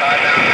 Bye now.